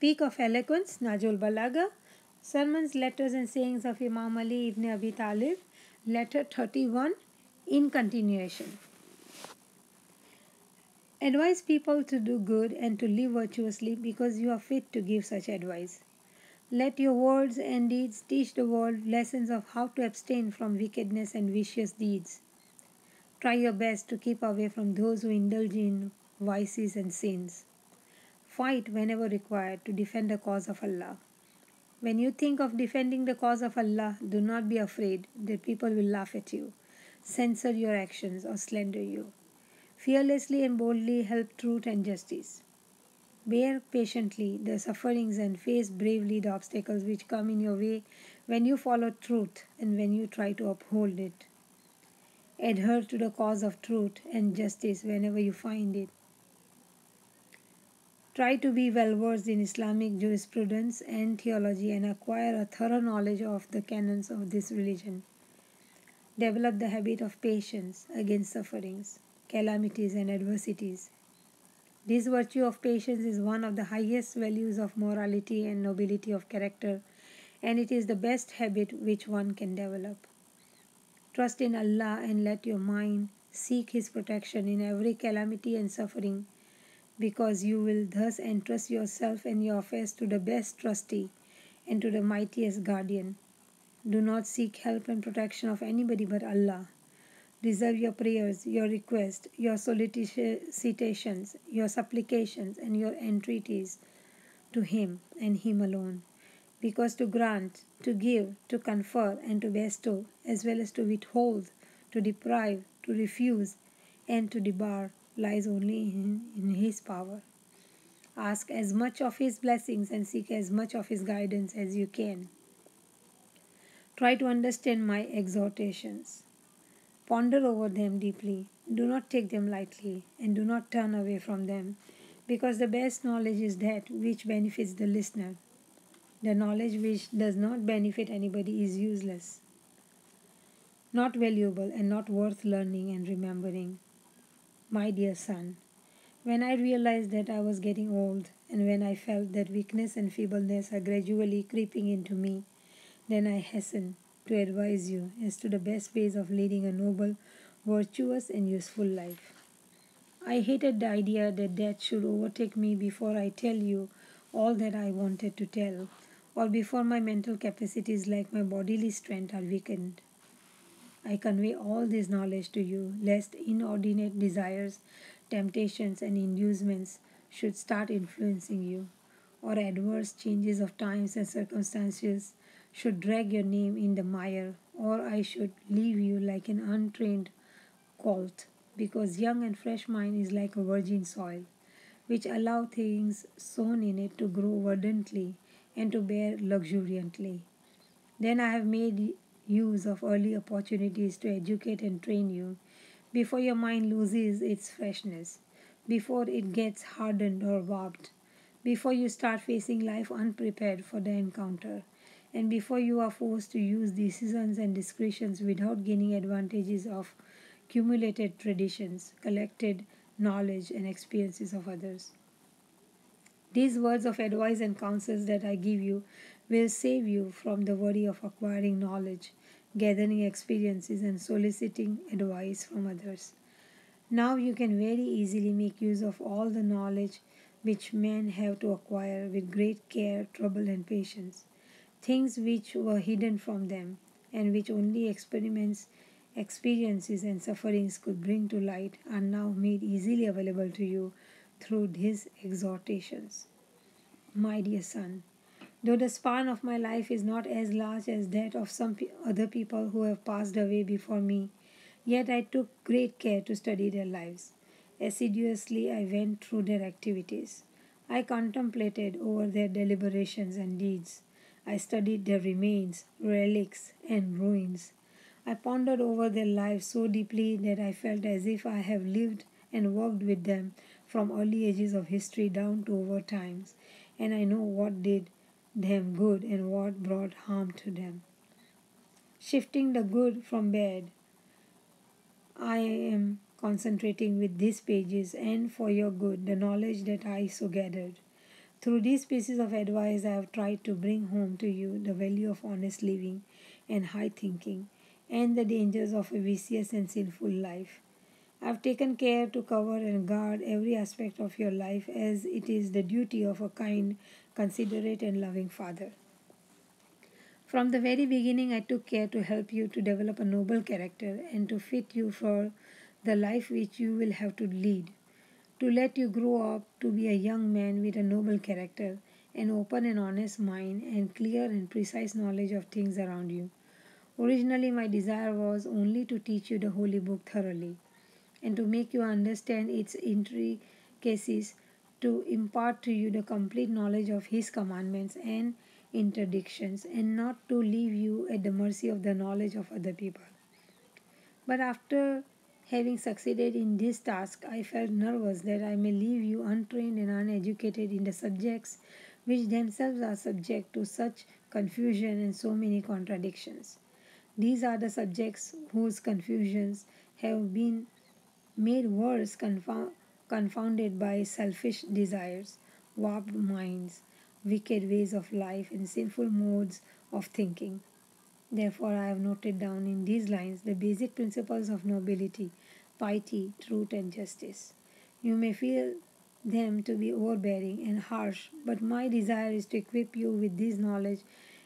Peak of Eloquence, Nahjul Balagha, Sermons, Letters and Sayings of Imam Ali ibn Abi Talib, Letter 31, in continuation. Advise people to do good and to live virtuously because you are fit to give such advice. Let your words and deeds teach the world lessons of how to abstain from wickedness and vicious deeds. Try your best to keep away from those who indulge in vices and sins. Fight whenever required to defend the cause of Allah. When you think of defending the cause of Allah, do not be afraid that people will laugh at you, censor your actions, or slander you. Fearlessly and boldly help truth and justice. Bear patiently the sufferings and face bravely the obstacles which come in your way when you follow truth and when you try to uphold it. Adhere to the cause of truth and justice whenever you find it. Try to be well versed in Islamic jurisprudence and theology and acquire a thorough knowledge of the canons of this religion. Develop the habit of patience against sufferings, calamities, and adversities this virtue of patience is one of the highest values of morality and nobility of character, and it is the best habit which one can develop. Trust in Allah and let your mind seek His protection in every calamity and suffering, because you will thus entrust yourself and your affairs to the best trustee and to the mightiest guardian. Do not seek help and protection of anybody but Allah Reserve your prayers, your requests, your solicitations, your supplications, and your entreaties to Him and Him alone. Because to grant, to give, to confer, and to bestow, as well as to withhold, to deprive, to refuse, and to debar, lies only in, in His power. Ask as much of His blessings and seek as much of His guidance as you can. Try to understand my exhortations. Ponder over them deeply. Do not take them lightly and do not turn away from them because the best knowledge is that which benefits the listener. The knowledge which does not benefit anybody is useless, not valuable, and not worth learning and remembering. My dear son, when I realized that I was getting old and when I felt that weakness and feebleness are gradually creeping into me, then I hastened to advise you as to the best ways of leading a noble, virtuous, and useful life. I hated the idea that death should overtake me before I tell you all that I wanted to tell, or before my mental capacities, like my bodily strength, are weakened. I convey all this knowledge to you, lest inordinate desires, temptations, and inducements should start influencing you, or adverse changes of times and circumstances should drag your name in the mire, or I should leave you like an untrained colt, because young and fresh mind is like a virgin soil, which allow things sown in it to grow verdantly and to bear luxuriantly. Then I have made use of early opportunities to educate and train you before your mind loses its freshness, before it gets hardened or warped, before you start facing life unprepared for the encounter and before you are forced to use decisions and discretions without gaining advantages of cumulated traditions, collected knowledge, and experiences of others. These words of advice and counsels that I give you will save you from the worry of acquiring knowledge, gathering experiences, and soliciting advice from others. Now you can very easily make use of all the knowledge which men have to acquire with great care, trouble, and patience things which were hidden from them and which only experiments, experiences, and sufferings could bring to light are now made easily available to you through his exhortations. My dear son, though the span of my life is not as large as that of some other people who have passed away before me, yet I took great care to study their lives. Assiduously, I went through their activities. I contemplated over their deliberations and deeds. I studied their remains, relics, and ruins. I pondered over their lives so deeply that I felt as if I have lived and worked with them from early ages of history down to over times, and I know what did them good and what brought harm to them. Shifting the good from bad, I am concentrating with these pages and for your good the knowledge that I so gathered. Through these pieces of advice, I have tried to bring home to you the value of honest living and high thinking and the dangers of a vicious and sinful life. I have taken care to cover and guard every aspect of your life as it is the duty of a kind, considerate, and loving Father. From the very beginning, I took care to help you to develop a noble character and to fit you for the life which you will have to lead. To let you grow up to be a young man with a noble character, an open and honest mind, and clear and precise knowledge of things around you. Originally, my desire was only to teach you the Holy Book thoroughly and to make you understand its intricacies, to impart to you the complete knowledge of His commandments and interdictions, and not to leave you at the mercy of the knowledge of other people. But after having succeeded in this task, I felt nervous that I may leave you untrained and uneducated in the subjects which themselves are subject to such confusion and so many contradictions. These are the subjects whose confusions have been made worse confounded by selfish desires, warped minds, wicked ways of life, and sinful modes of thinking. Therefore, I have noted down in these lines the basic principles of nobility, piety, truth, and justice. You may feel them to be overbearing and harsh, but my desire is to equip you with this knowledge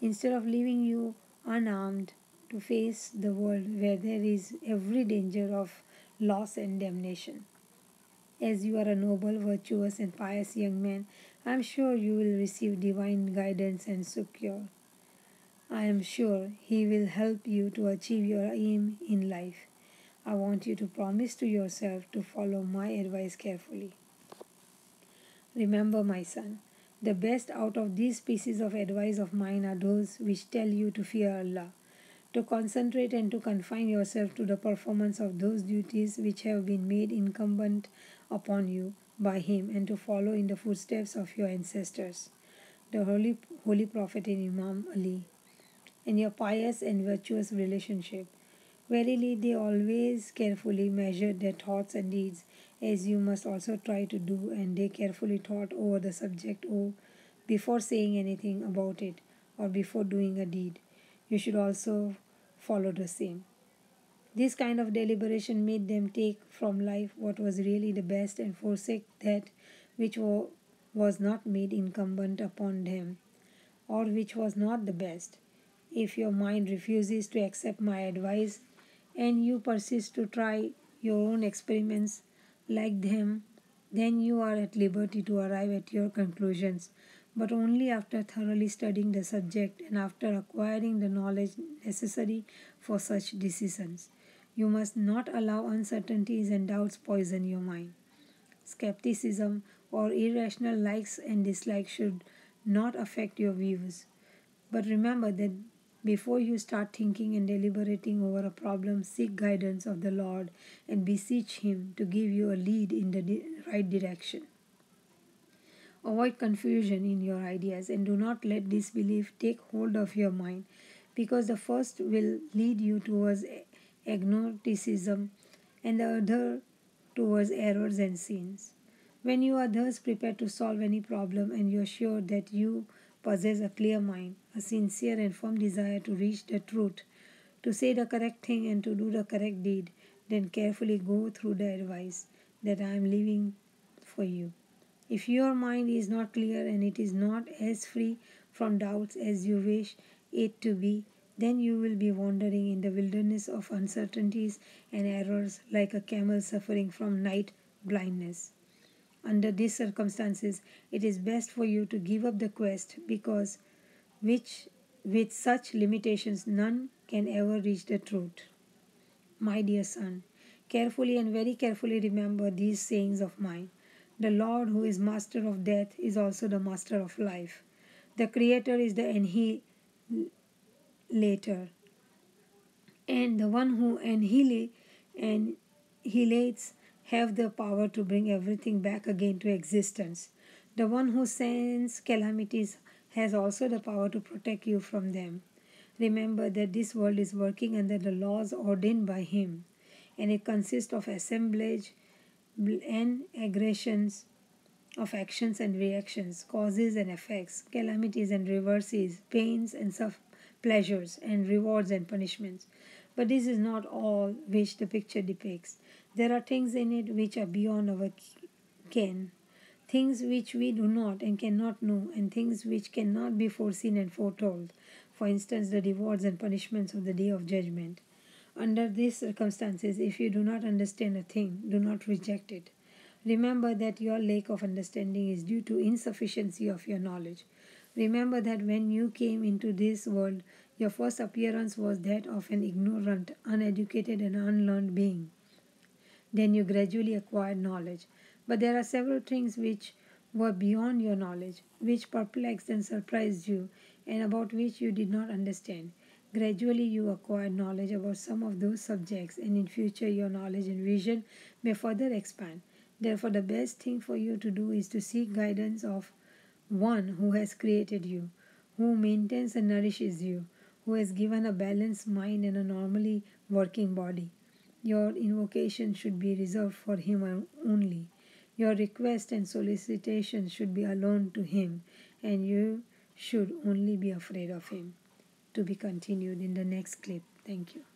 instead of leaving you unarmed to face the world where there is every danger of loss and damnation. As you are a noble, virtuous, and pious young man, I am sure you will receive divine guidance and succor. I am sure He will help you to achieve your aim in life. I want you to promise to yourself to follow my advice carefully. Remember, my son, the best out of these pieces of advice of mine are those which tell you to fear Allah to concentrate and to confine yourself to the performance of those duties which have been made incumbent upon you by him and to follow in the footsteps of your ancestors, the holy, holy prophet and Imam Ali, and your pious and virtuous relationship. Verily, they always carefully measured their thoughts and deeds, as you must also try to do, and they carefully thought over the subject or before saying anything about it or before doing a deed. You should also follow the same. This kind of deliberation made them take from life what was really the best and forsake that which was not made incumbent upon them or which was not the best. If your mind refuses to accept my advice and you persist to try your own experiments like them, then you are at liberty to arrive at your conclusions but only after thoroughly studying the subject and after acquiring the knowledge necessary for such decisions. You must not allow uncertainties and doubts poison your mind. Skepticism or irrational likes and dislikes should not affect your views. But remember that before you start thinking and deliberating over a problem, seek guidance of the Lord and beseech Him to give you a lead in the right direction. Avoid confusion in your ideas and do not let disbelief take hold of your mind because the first will lead you towards agnosticism and the other towards errors and sins. When you are thus prepared to solve any problem and you are sure that you possess a clear mind, a sincere and firm desire to reach the truth, to say the correct thing and to do the correct deed, then carefully go through the advice that I am leaving for you. If your mind is not clear and it is not as free from doubts as you wish it to be, then you will be wandering in the wilderness of uncertainties and errors like a camel suffering from night blindness. Under these circumstances, it is best for you to give up the quest because which with such limitations none can ever reach the truth. My dear son, carefully and very carefully remember these sayings of mine. The Lord, who is master of death, is also the master of life. The Creator is the annihilator. And the one who annihilates have the power to bring everything back again to existence. The one who sends calamities has also the power to protect you from them. Remember that this world is working under the laws ordained by Him, and it consists of assemblage and aggressions of actions and reactions, causes and effects, calamities and reverses, pains and suf- pleasures, and rewards and punishments. But this is not all which the picture depicts. There are things in it which are beyond our ken, things which we do not and cannot know, and things which cannot be foreseen and foretold. For instance, the rewards and punishments of the day of judgment. Under these circumstances, if you do not understand a thing, do not reject it. Remember that your lack of understanding is due to insufficiency of your knowledge. Remember that when you came into this world, your first appearance was that of an ignorant, uneducated, and unlearned being. Then you gradually acquired knowledge. But there are several things which were beyond your knowledge, which perplexed and surprised you, and about which you did not understand. Gradually, you acquire knowledge about some of those subjects, and in future, your knowledge and vision may further expand. Therefore, the best thing for you to do is to seek guidance of one who has created you, who maintains and nourishes you, who has given a balanced mind and a normally working body. Your invocation should be reserved for Him only. Your request and solicitation should be alone to Him, and you should only be afraid of Him. To be continued in the next clip. Thank you.